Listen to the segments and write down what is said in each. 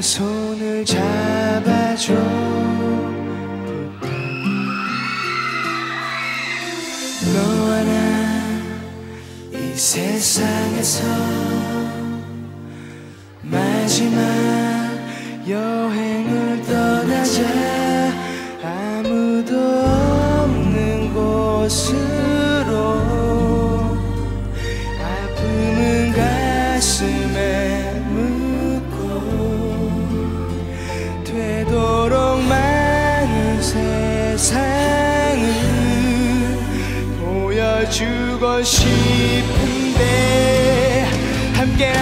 손을 잡아줘. 너와 나 이 세상에서 마지막 여행을 싶은데 함께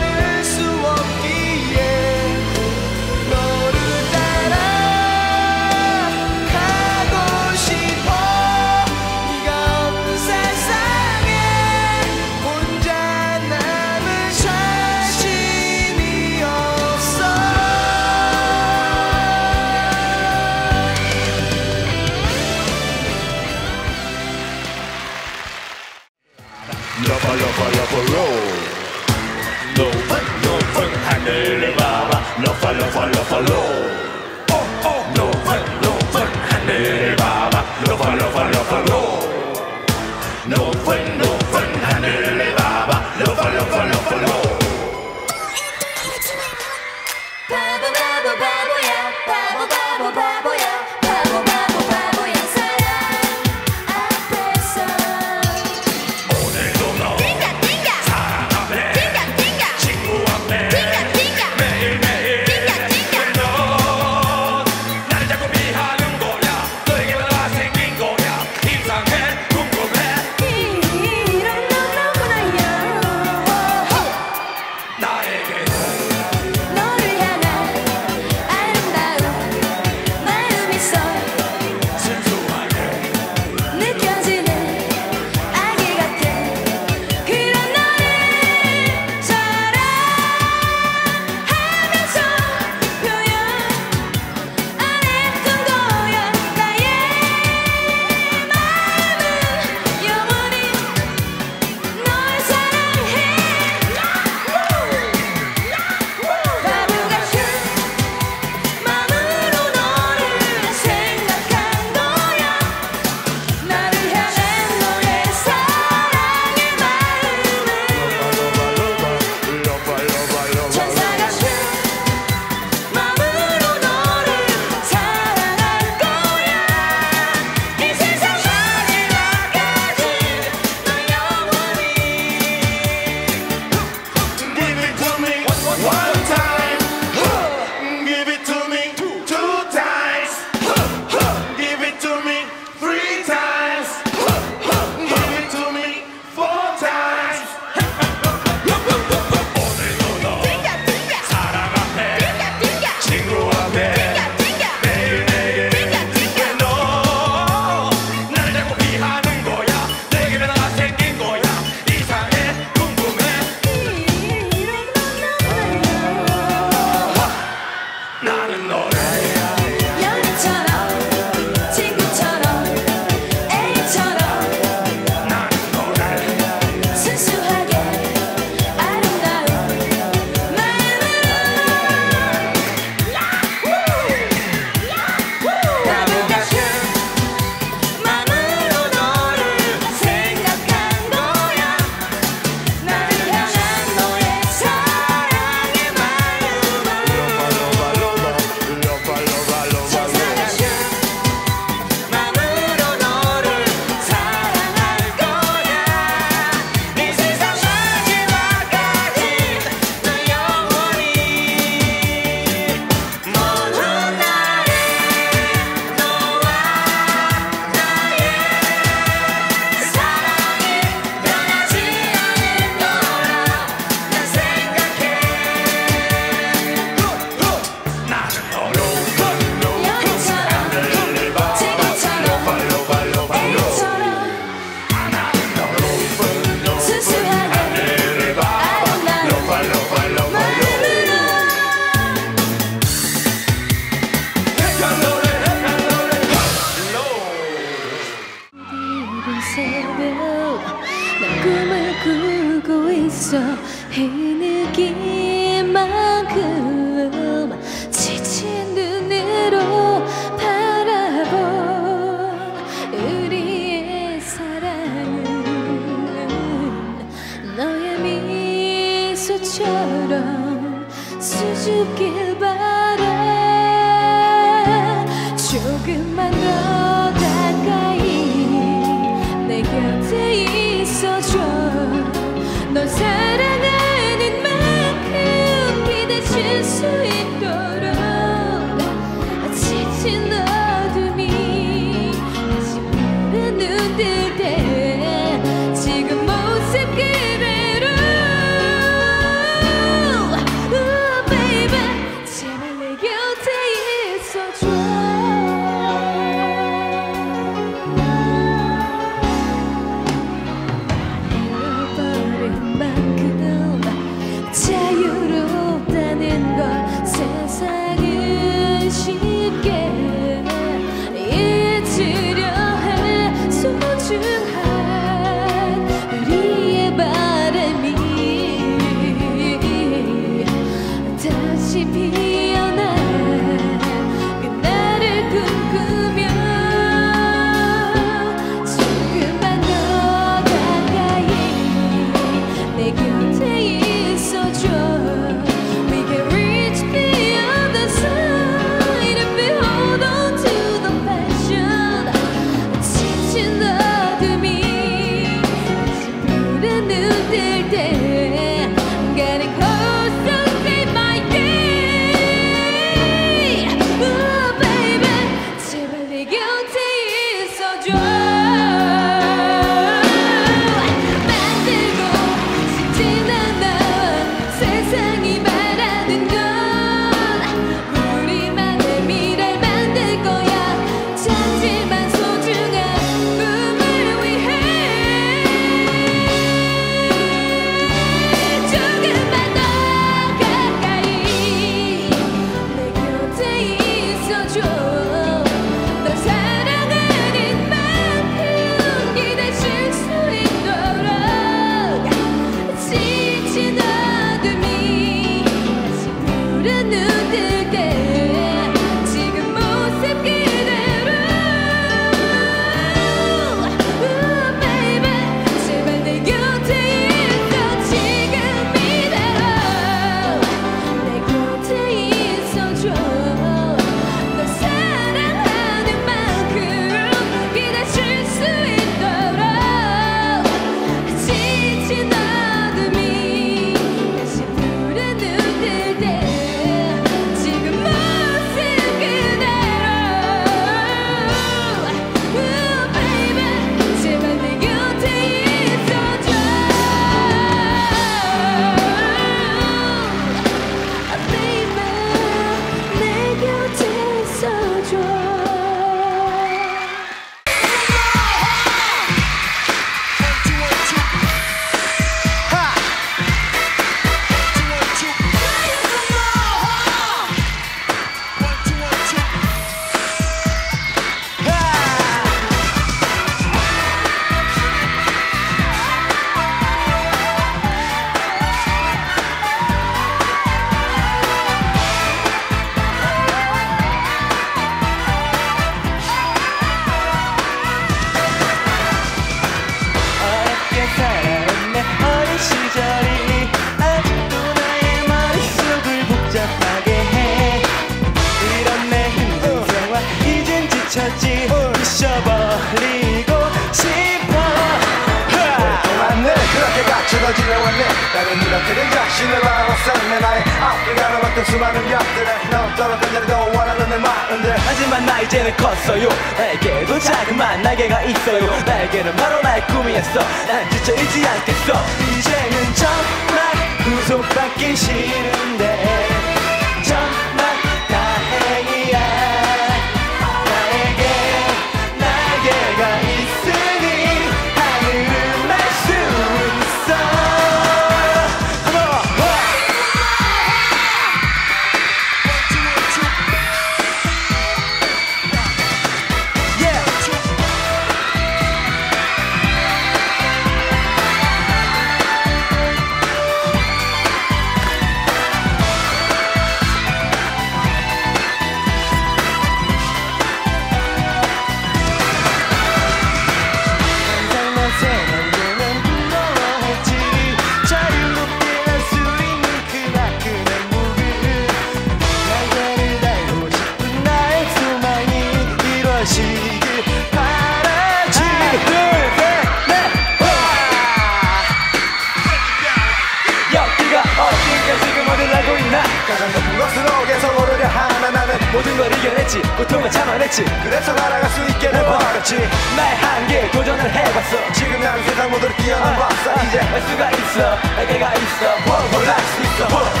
했지. 그래서 날아갈 수 있게 내 버렸지. 나의 한계 도전을 해봤어. 지금 난 세상 모두를 뛰어넘어왔어. 이제 알 수가 있어. 날개가 있어. 볼, 볼수 있어.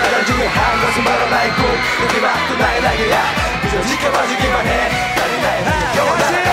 사랑 중에 한 것은 바로 나의 꿈. 여기 막또 나의 날개야. 그저 지켜봐주기만 해. 나는 나의 힘 영원한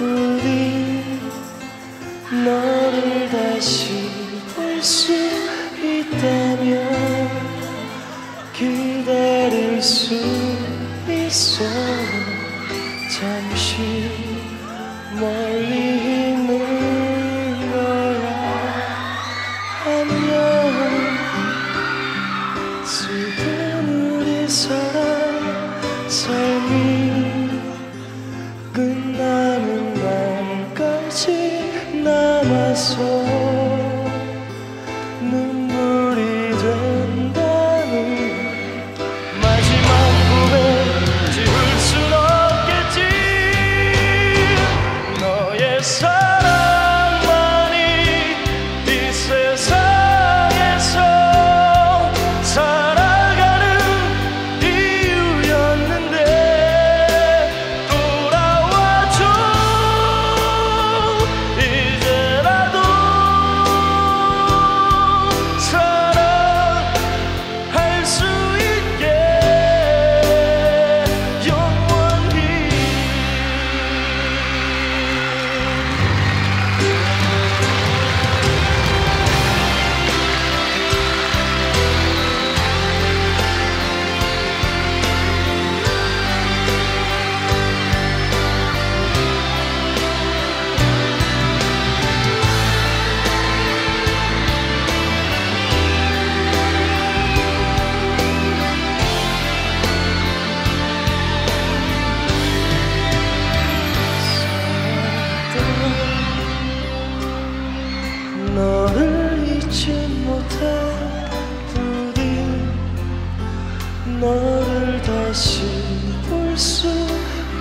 우리 너를 다시 볼 수 있다면 기다릴 수 있어.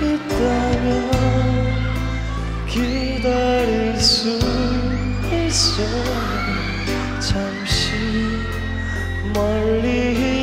있다면 기다릴 수 있어. 잠시 멀리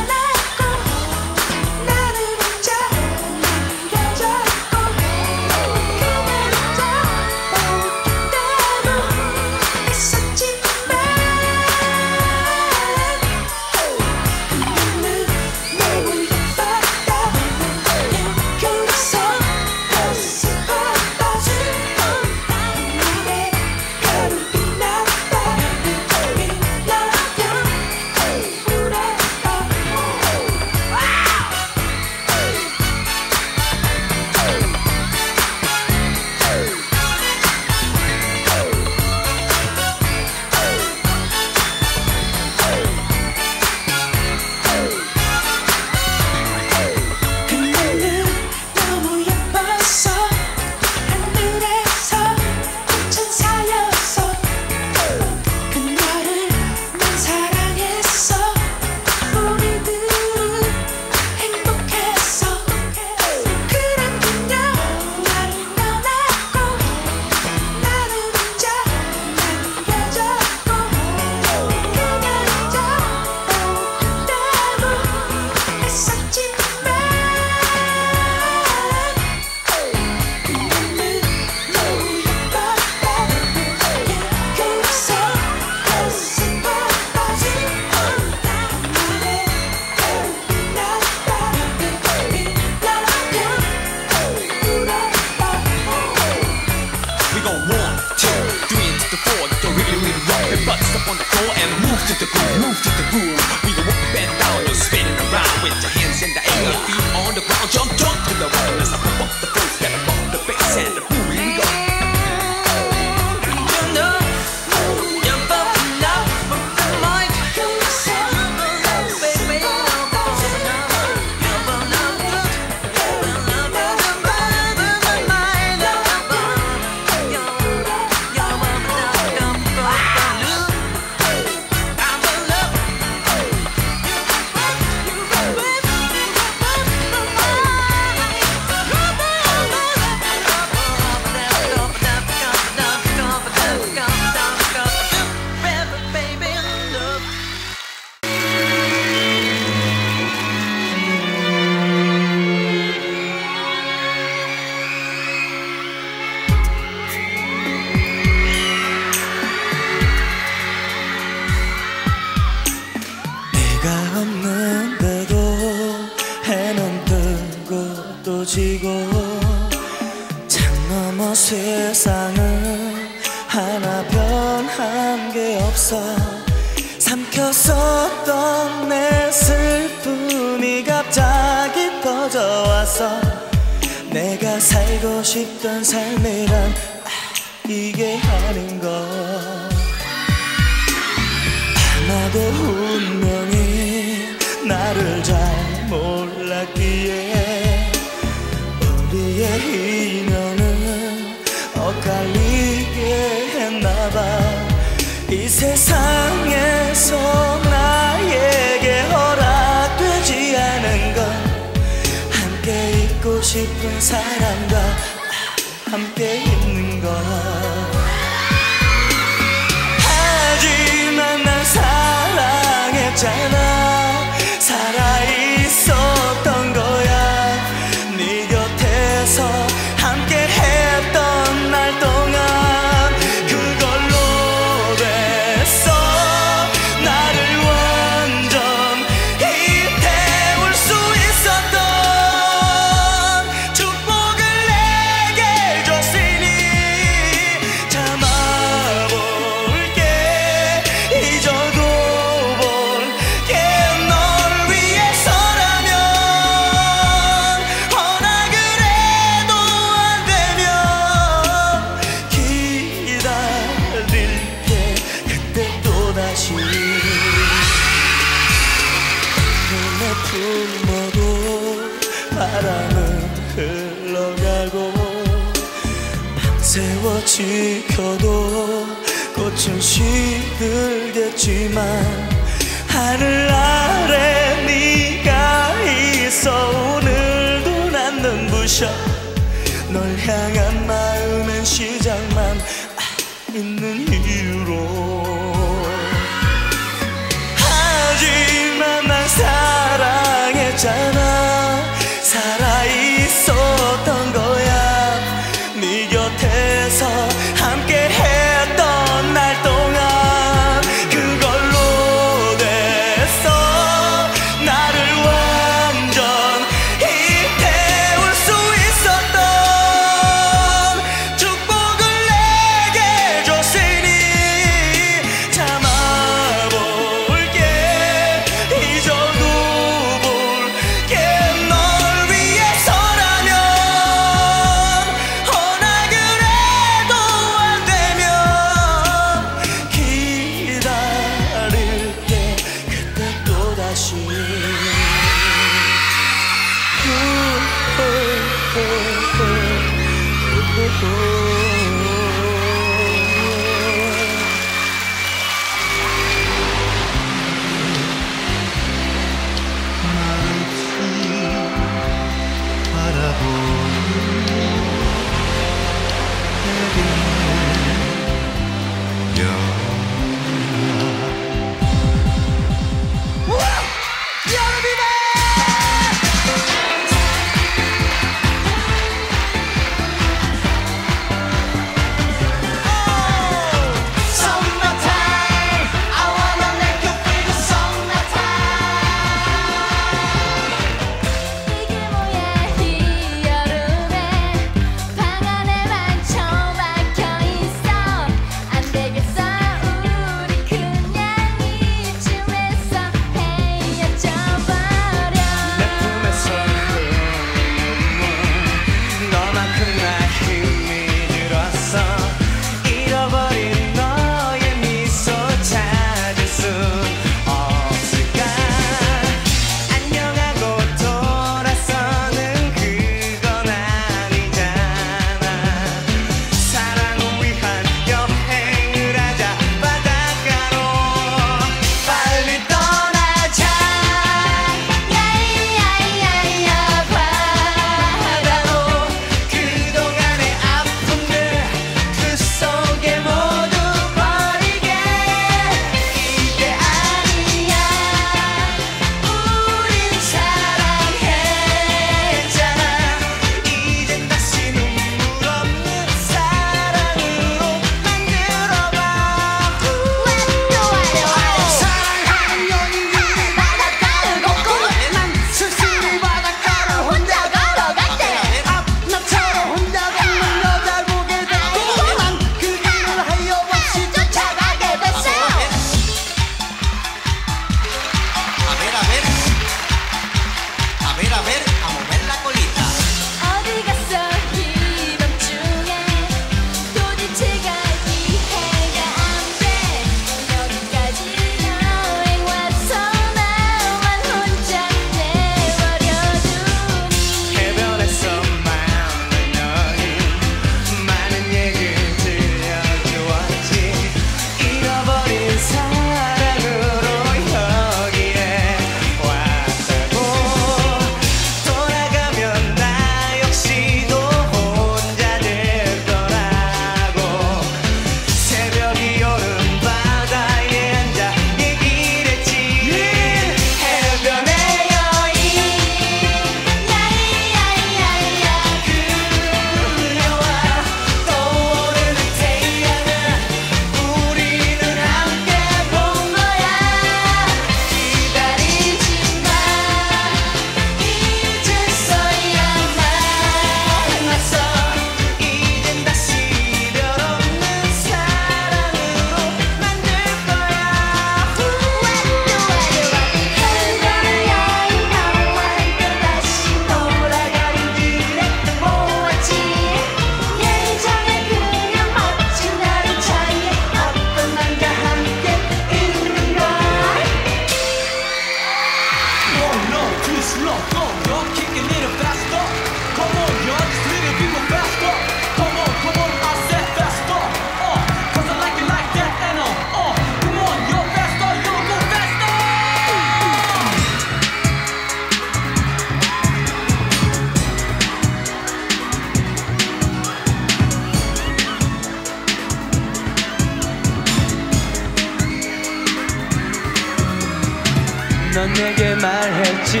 넌 내게 말했지.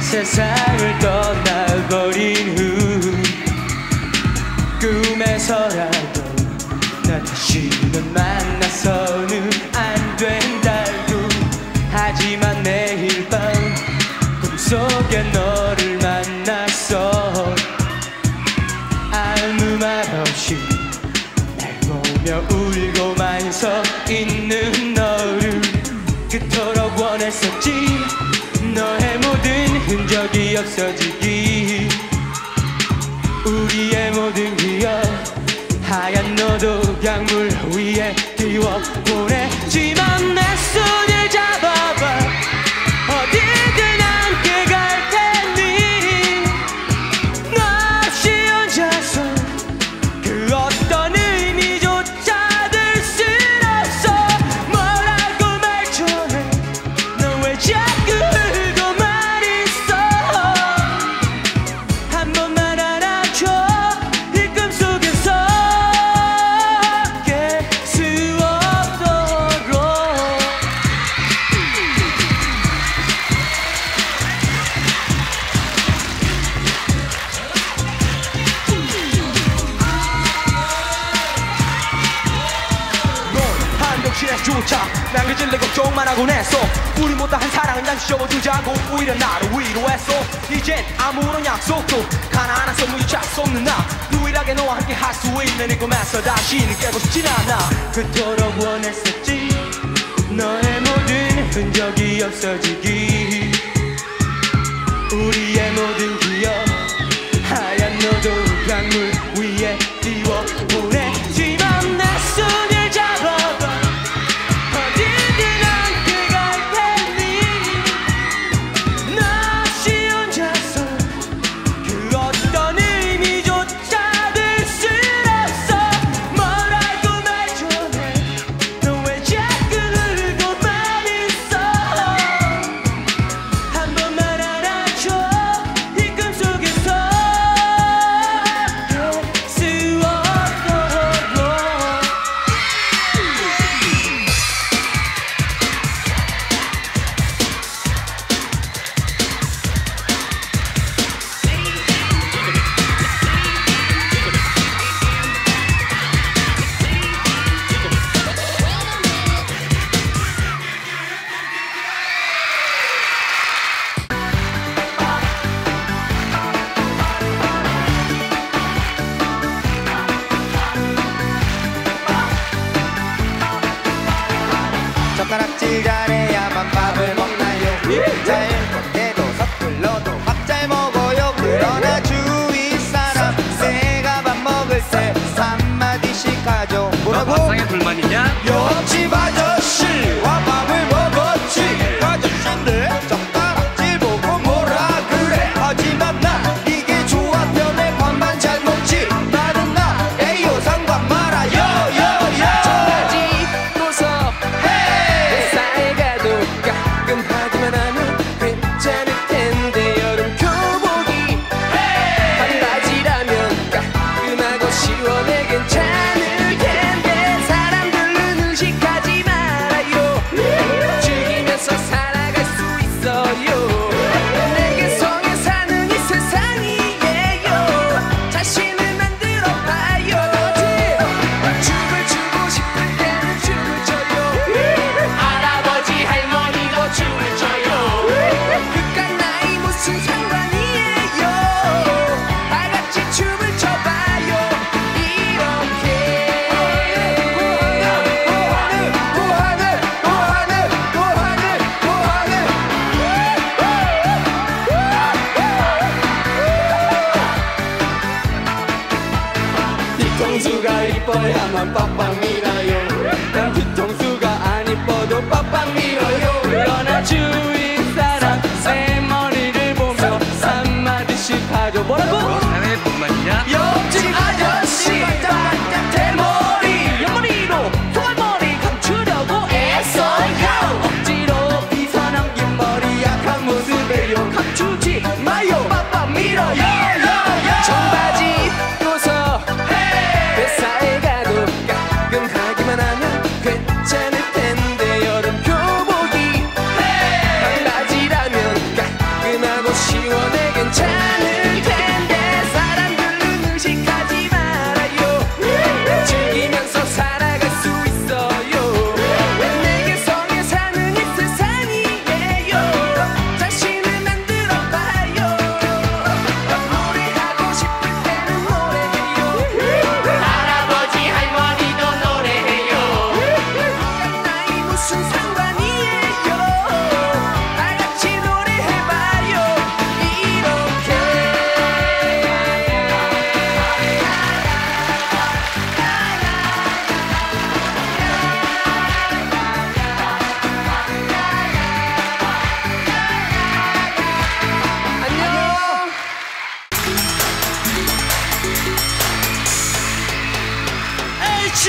세상을 떠나버린 후 꿈에서라도 나 다시는 만나서는 안 된다고. 하지만 매일 밤 꿈속에 너를 만났어 아무 말 없이 날 보며 울고만 서 있는 없어지기. 우리의 모든 기억 하얀 너도 강물 위에 띄워보내. 또다한 사랑은 잠시 접어두자고. 오히려 나를 위로했어. 이젠 아무런 약속도 가난한 선물이 찰수 없는 나. 유일하게 너와 함께 할 수 있는 이 꿈에서 다시는 깨고 싶진 않아. 그토록 원했었지. 너의 모든 흔적이 없어지기. 우리의 모든 기억. 하얀 너도 강물 위에 띄워 보내지만 내 손을 잡아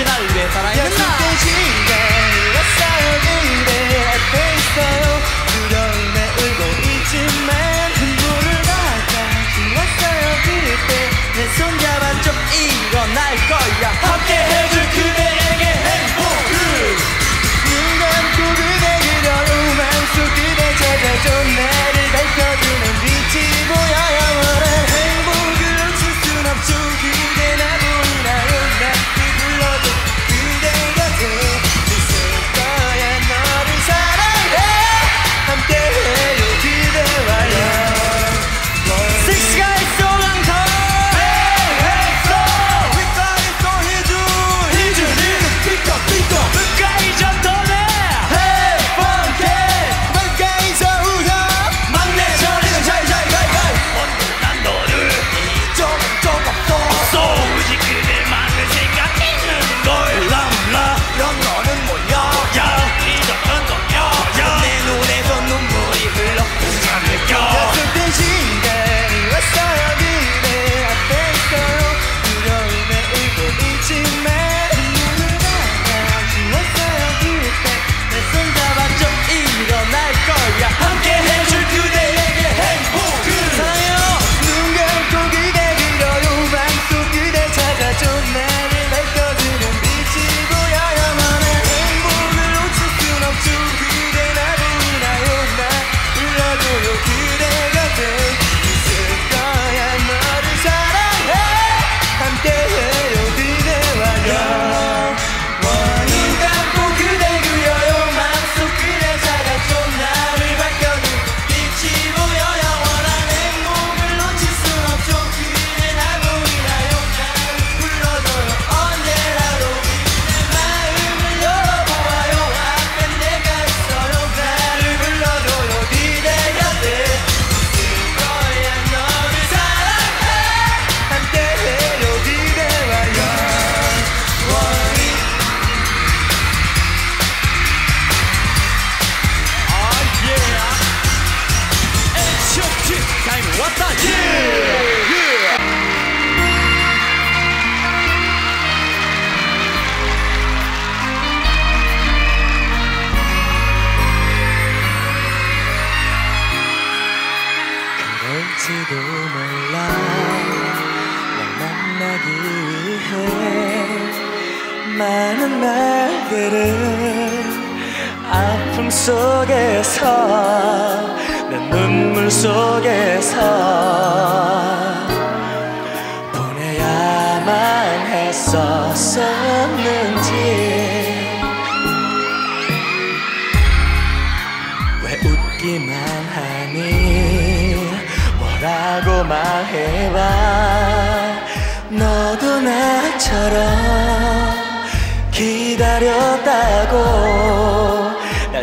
그것이 나를 위해. 살아있는 나 대신에 싸우는 내 앞에 있어요. 두려움에 울고 있지만 흥분을 받아. 주었어요 그때. 내 손잡아 좀 일어날 거야.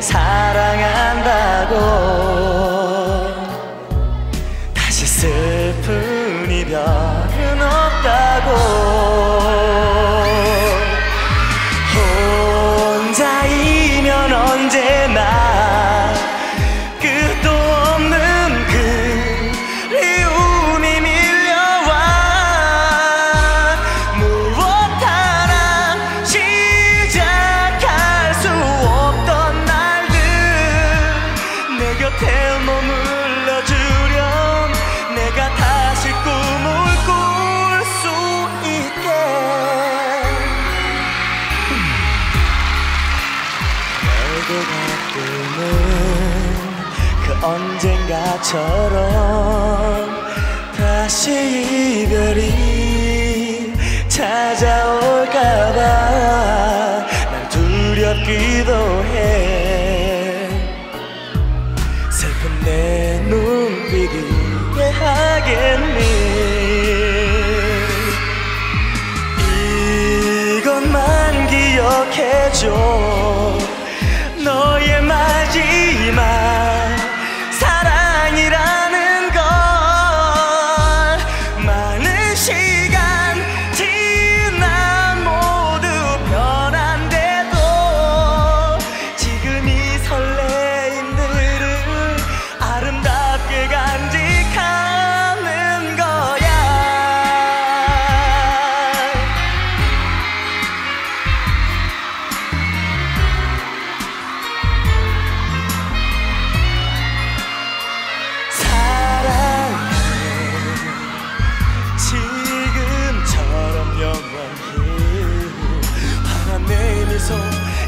사랑한다고. 처럼 다시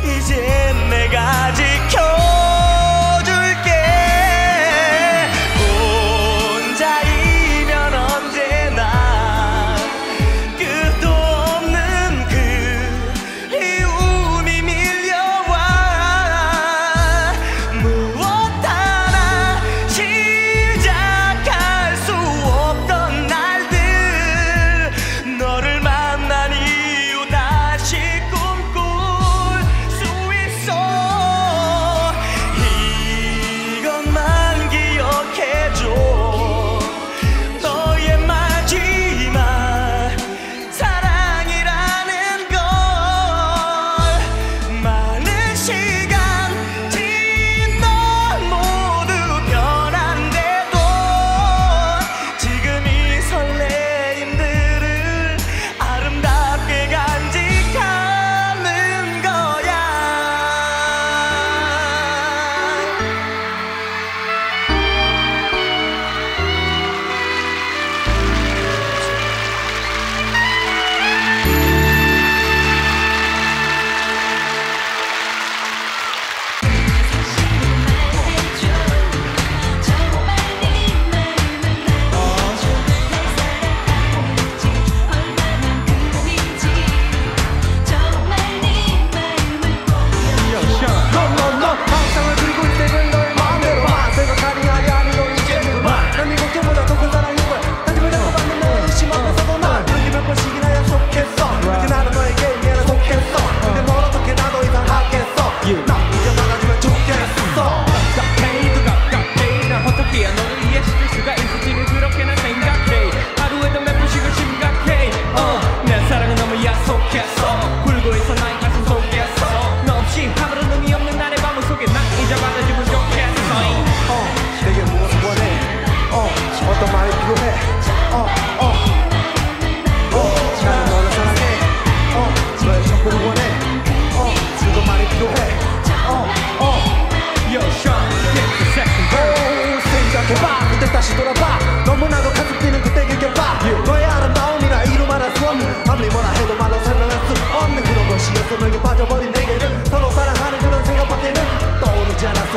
이제 내가 지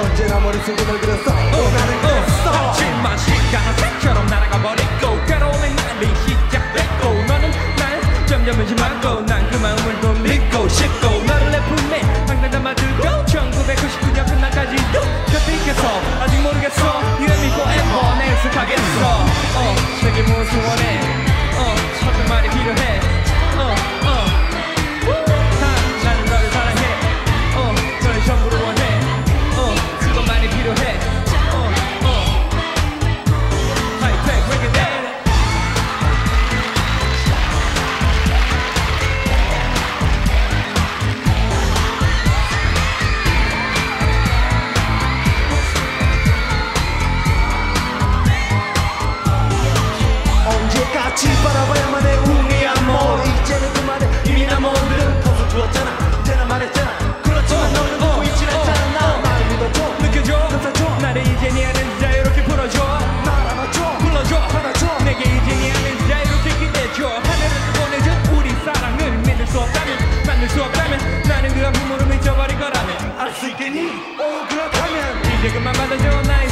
언제나 머릿속에 널 그렸어. 원하는 그랬어. 하지만 시간은 새처럼 날아가버리고 괴로움의 날이 시작됐고 너는 날 점점 의심하고 난 그 마음을 돌리고 싶고 너를 내 품에 항상 담아들고 1999년 끝날까지도 곁에 아직 모르겠어. You and me forever 내 익숙하겠어. 어, 내게 무엇을 원해 어, 첫번 말이 필요해. 어, けに多くのために。結局ままだ場内